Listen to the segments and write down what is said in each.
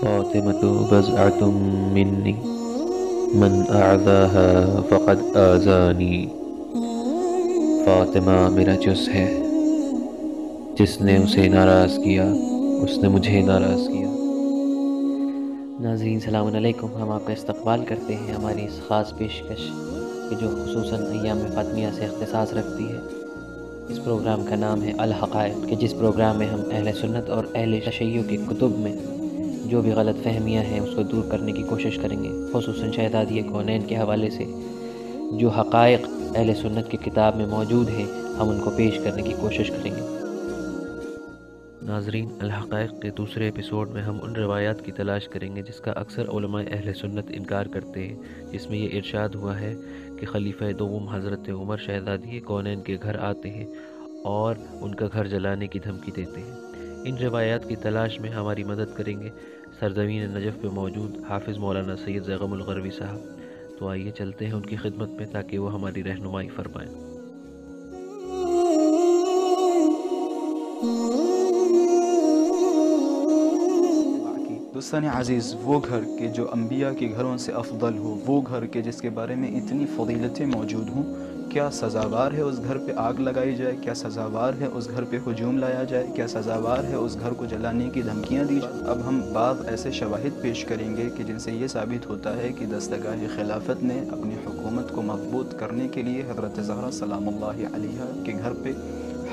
فاطمة بزعة مني. من أعذاها فقد آذاني. فاطمہ میرا جز ہے. جس نے اسے ناراض کیا، اس نے مجھے ناراض کیا۔ ناظرین، سلام علیکم۔ ہم آپ کا استقبال کرتے ہیں ہماری اس خاص پیشکش کہ جو خصوصاً ایام فاطمیہ سے اختصاص رکھتی ہے۔ اس پروگرام کا نام ہے الحقائق، کہ جس پروگرام میں ہم اہل سنت اور اہل تشیع کے کتب میں جو بھی غلط فہمیاں ہیں اس کو دور کرنے کی کوشش کریں گے، خصوصاً شہدادی کونین کے حوالے سے۔ جو حقائق اہل سنت کی کتاب میں موجود ہیں، ہم ان کو پیش کرنے کی کوشش کریں گے۔ ناظرین، الحقائق کے دوسرے ایپیسوڈ میں ہم ان روایات کی تلاش کریں گے، جس کا اکثر علماء اہل سنت انکار کرتے ہیں۔ جس میں یہ ارشاد ہوا ہے کہ خلیفہ دوم حضرت عمر شہزادی کونین کے گھر آتے ہیں اور ان کا گھر جلانے کی دھمکی دیتے ہیں۔ ان روایات کی تلاش میں ہماری مدد کریں گے۔ سرزمین نجف پہ موجود حافظ مولانا سید زیغم الغروی صاحب۔ تو آئیے چلتے ہیں ان کی خدمت میں تاکہ وہ ہماری رہنمائی فرمائیں۔ دوستان عزیز، وہ گھر کے جو انبیاء کے گھروں سے افضل ہو، وہ گھر کے جس کے بارے میں اتنی فضیلتیں موجود ہوں کیا سزاوار ہے اس گھر پہ آگ لگائی جائے؟ کیا سزاوار ہے اس گھر پہ ہجوم لایا جائے؟ کیا سزاوار ہے اس گھر کو جلانے کی دھمکیاں دی جائیں اب ہم بعض ایسے شواہد پیش کریں گے کہ جن سے یہ ثابت ہوتا ہے کہ دستگاہ خلافت نے اپنی حکومت کو مضبوط کرنے کے لیے حضرت زہرہ سلام اللہ علیہ کے گھر پہ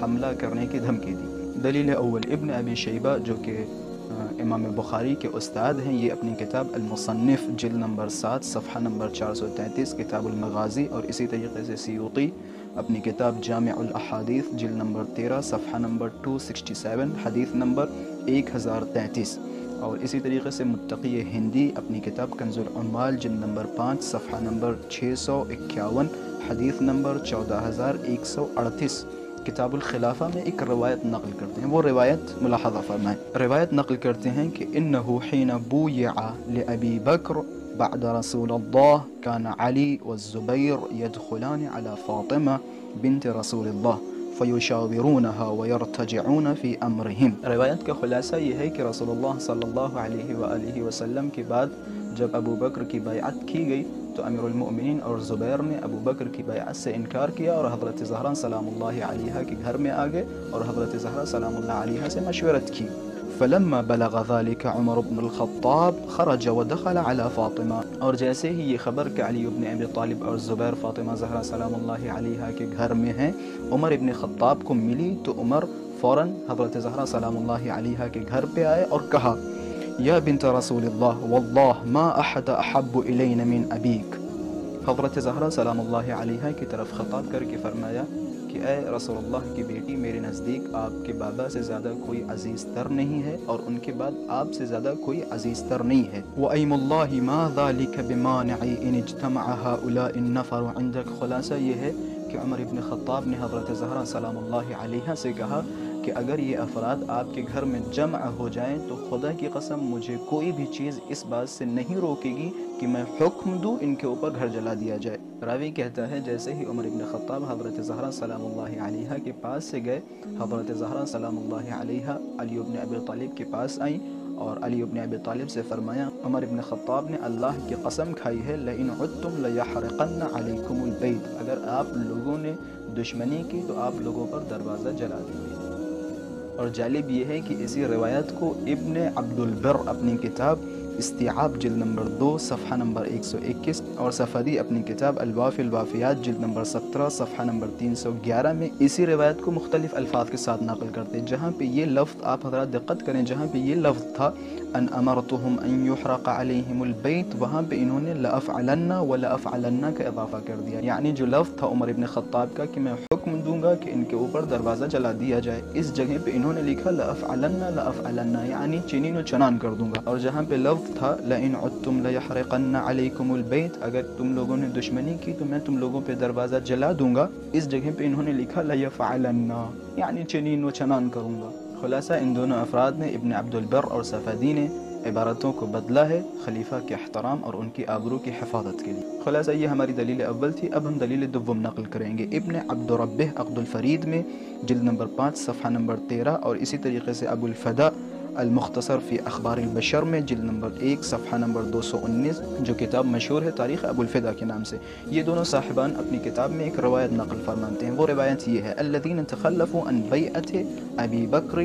حملہ کرنے کی دھمکی دی۔ دلیل اول، ابن ابی شیبہ، جو کہ امام بخاری کے استاد ہیں۔ یہ اپنی کتاب المصنف جل نمبر سات، صفحہ نمبر چار سو تینتیس، کتاب المغازی اور اسی طریقے سے سیوطی۔ اپنی کتاب جامع الاحادیث جل نمبر تیرہ، صفحہ نمبر ٹو سکسٹی سیون، حدیث نمبر ایک ہزار تینتیس۔ اور اسی طریقے سے متقی ہندی اپنی کتاب کنز العمال جل نمبر پانچ، صفحہ نمبر چھ سو اکیاون، حدیث نمبر چودہ ہزار ایک سو اڑتیس۔ كتاب الخلافة میں ایک روایت نقل کرتے ہیں وہ روایت ملاحظہ فرمائیں روایت نقل کرتے ہیں کہ انہو حین بویع لأبی بکر بعد رسول الله كان علي والزبير يدخلان على فاطمة بنت رسول الله فيشاورونها ويرتجعون في أمرهم. روایت کا خلاصہ یہ ہے کہ رسول اللہ صلی اللہ علیہ وآلہ وسلم کے بعد جب ابو بکر کی بیعت کی گئی تو امیر المؤمنین اور زبیر نے ابو بکر کی بیعت سے انکار کیا اور حضرت زہرہ سلام اللہ علیہ کے گھر میں آگے اور حضرت زہرہ سلام اللہ علیہ سے مشورت کی۔ فلما بلغ ذلك عمر بن الخطاب خرج ودخل على فاطمہ۔ اور جیسے ہی یہ خبر کہ علی ابن ابی طالب اور زبیر فاطمہ زہرہ سلام اللہ علیہ کے گھر میں ہیں، عمر ابن خطاب کو ملی تو عمر فوراً حضرت زہرہ سلام اللہ علیہ کے گھر پہ آئے اور کہا یا بنت رسول اللہ واللہ ما احد احب الینا من ابیک حضرت زہرہ سلام اللہ علیہ کی طرف خطاب کر کے فرمایا کہ اے رسول اللہ کی بیٹی، میرے نزدیک آپ کے بابا سے زیادہ کوئی عزیز تر نہیں ہے اور ان کے بعد آپ سے زیادہ کوئی عزیز تر نہیں ہے۔ وَأَيْمُ اللَّهِ مَا ذَلِكَ بِمَانِعِ إِنِ اجْتَمَعَ هَؤُلَاءِ النَّفَرُ عِنْدَكَ خلاصہ یہ ہے کہ عمر ابن خطاب نے حضرت زہرہ، سلام اللہ علیہ، سے کہا کہ اگر یہ افراد آپ کے گھر میں جمع ہو جائیں تو خدا کی قسم مجھے کوئی بھی چیز اس بات سے نہیں روکے گی کہ میں حکم دوں ان کے اوپر گھر جلا دیا جائے۔ راوی کہتا ہے جیسے ہی عمر ابن خطاب حضرت زہرہ سلام اللہ علیہ کے پاس سے گئے، حضرت زہرہ سلام اللہ علیہ علی ابن ابی طالب کے پاس آئیں اور علی ابن ابی طالب سے فرمایا، عمر ابن خطاب نے اللہ کی قسم کھائی ہے لَإِنْ عُدْتُمْ لَيَحْرِقَنَّ عَلَيْكُمُ الْبَيْتِ اگر آپ لوگوں نے دشمنی کی تو آپ لوگوں پر دروازہ جلا دیں گے اور جالب یہ ہے کہ اسی روایت کو ابن عبد البر اپنی کتاب استعاب جلد نمبر دو، صفحہ نمبر ایک سو اکیس اور صفدی اپنی کتاب الواف الوافیات جلد نمبر سترہ، صفحہ نمبر تین سو گیارہ میں اسی روایت کو مختلف الفاظ کے ساتھ نقل کرتے جہاں پہ یہ لفظ آپ حضرات دقت کریں، جہاں پہ یہ لفظ تھا ان امرتهم ان يحرق عليهم البيت، وہاں پہ انہوں نے لافعلن ولافعلن کا اضافہ کر دیا۔ یعنی جو لفظ تھا عمر ابن خطاب کا کہ میں حکم دوں گا کہ ان کے اوپر دروازہ جلا دیا جائے، اس جگہ پہ انہوں نے لکھا لافعلن لافعلن یعنی چنین و چنان کر دوں گا۔ اور جہاں پہ لفظ تھا لئن عدتم لیحرقن علیکم البیت اگر تم لوگوں نے دشمنی کی تو میں تم لوگوں پہ دروازہ جلا دوں گا۔ اس جگہ پہ انہوں نے لکھا لیفعلن یعنی چنین و چنان کروں گا۔ خلاصہ، ان دونوں افراد نے ابن عبد البر اور صفدی نے عبارتوں کو بدلا ہے خلیفہ کے احترام اور ان کی آبرو کی حفاظت کے لیے۔ خلاصہ، یہ ہماری دلیل اول تھی، اب ہم دلیل دوم نقل کریں گے۔ ابن عبد عقد الفرید میں جلد نمبر پانچ، صفحہ نمبر تیرہ اور اسی طریقے سے ابو الفدا المختصر فی اخبار البشر میں، جلد نمبر ایک، صفحہ نمبر دو سو انیس، جو کتاب مشہور ہے، تاریخ ابو الفدا کے نام سے۔ یہ دونوں صاحبان اپنی کتاب میں ایک روایت نقل فرمانتے ہیں۔ وہ روایت یہ ہے، الذین تخلفوا عن بیعت ابی بکر،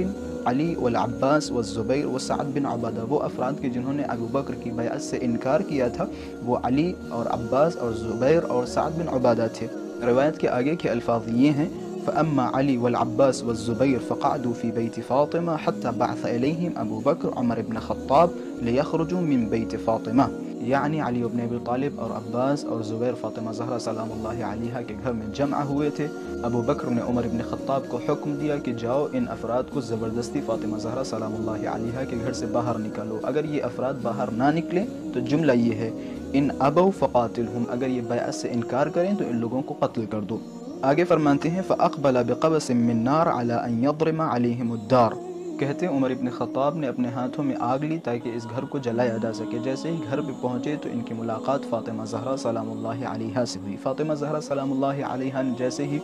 علی والعباس والزبیر وسعد بن عبادہ وہ افراد کے جنہوں نے ابو بکر کی بیعت سے انکار کیا تھا، وہ علی اور عباس اور زبیر اور سعد بن عبادہ تھے۔ روایت کے آگے کے الفاظ یہ ہیں فأما علي والعباس والزبير فقعدوا في بيت فاطمة حتى بعث إليهم أبو بكر عمر بن خطاب ليخرجوا من بيت فاطمة. يعني علي بن أبي طالب أو عباس أو زبير فاطمة زهرة سلام الله عليها كجهر من جمع هويته. أبو بكر من عمر بن خطاب كو حكم ديا كجاو إن أفراد كو زبردستي فاطمة زهرة سلام الله عليها كجهر سے باہر نکلو اگر یہ أفراد باهر نہ نکلیں تو جملہ یہ ہے إن ابو فقاتلهم. اگر یہ بیعت سے انکار کریں تو إن لوگوں کو قتل كردو. آگے فرمانتے ہیں، فَأَقْبَلَ بِقَبَسٍ مِّن نَارِ عَلَىٰ أَن يَضْرِمَ عَلَيْهِمُ الدَّارِ۔ کہتے ہیں، عمر ابن خطاب نے اپنے ہاتھوں میں آگ لی تاکہ اس گھر کو جلایا جا سکے۔ جیسے ہی گھر پہ پہنچے تو ان کی ملاقات فاطمہ زہرہ سلام اللہ علیہ سے ہوئی۔ فاطمہ زہرہ سلام اللہ علیہ نے جیسے ہی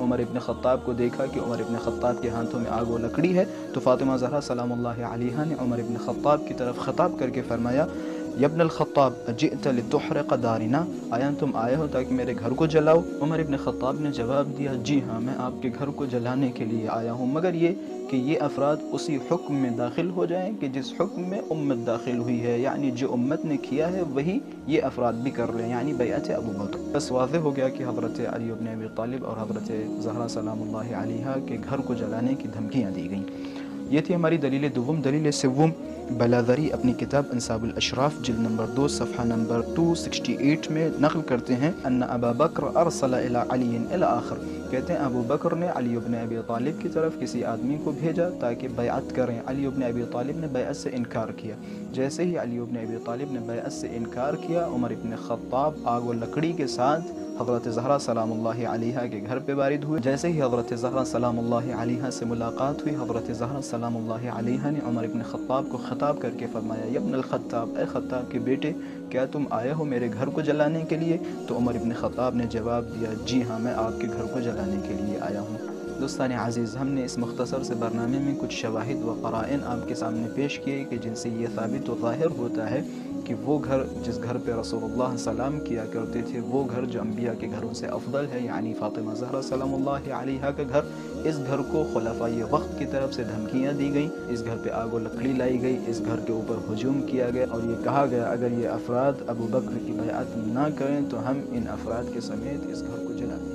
عمر ابن خطاب کو دیکھا کہ عمر ابن خطاب کے ہاتھوں میں آگ و لکڑی ہے، تو فاطمہ زہرہ سلام اللہ علیہ نے عمر ابن خطاب کی طرف خطاب کر کے فرمایا یبن الخطاب جئت لتحرق دارنا؟ آیا تم آئے ہو تاکہ میرے گھر کو جلاؤ؟ عمر ابن خطاب نے جواب دیا جی ہاں میں آپ کے گھر کو جلانے کے لیے آیا ہوں، مگر یہ کہ یہ افراد اسی حکم میں داخل ہو جائیں کہ جس حکم میں امت داخل ہوئی ہے یعنی جو امت نے کیا ہے، وہی یہ افراد بھی کر لیں یعنی بیعت ابو بکر۔ بس واضح ہو گیا کہ حضرت علی ابن ابی طالب اور حضرت زہرہ سلام اللہ علیہ کے گھر کو جلانے کی دھمکیاں دی گئیں۔ یہ تھی ہماری دلیل دوم۔ دلیل سوم بلادری اپنی کتاب انصاب الاشراف، جلد نمبر دو، صفحہ نمبر 268 میں نقل کرتے ہیں، ان ابا بکر ارسل الى علی الى آخر۔ کہتے ہیں ابو بکر نے علی ابن ابی طالب کی طرف کسی آدمی کو بھیجا تاکہ بیعت کریں۔ علی ابن ابی طالب نے بیعت سے انکار کیا۔ جیسے ہی علی ابن ابی طالب نے بیعت سے انکار کیا، عمر ابن خطاب آگ و لکڑی کے ساتھ حضرت زہرہ سلام اللہ علیہ کے گھر پہ وارد ہوئے۔ جیسے ہی حضرت زہرہ سلام اللہ علیہ سے ملاقات ہوئی، حضرت زہرہ سلام اللہ علیہ نے عمر ابن خطاب کو خطاب کر کے فرمایا یبن الخطاب، اے خطاب کے بیٹے، کیا تم آئے ہو میرے گھر کو جلانے کے لیے؟ تو عمر ابن خطاب نے جواب دیا جی ہاں میں آپ کے گھر کو جلانے کے لیے آیا ہوں۔ دوستان عزیز، ہم نے اس مختصر سے برنامے میں کچھ شواہد و قرائن آپ کے سامنے پیش کیے کہ جن سے یہ ثابت و ظاہر ہوتا ہے کہ وہ گھر جس گھر پہ رسول اللہ سلام کیا کرتے تھے، وہ گھر جو انبیاء کے گھروں سے افضل ہے یعنی فاطمہ زہرہ سلام اللہ علیہ کا گھر، اس گھر کو خلفائی وقت کی طرف سے دھمکیاں دی گئیں۔ اس گھر پہ آگ و لکڑی لائی گئی، اس گھر کے اوپر ہجوم کیا گیا اور یہ کہا گیا، اگر یہ افراد ابو بکر کی بیعت نہ کریں تو ہم ان افراد کے سمیت اس گھر کو جلا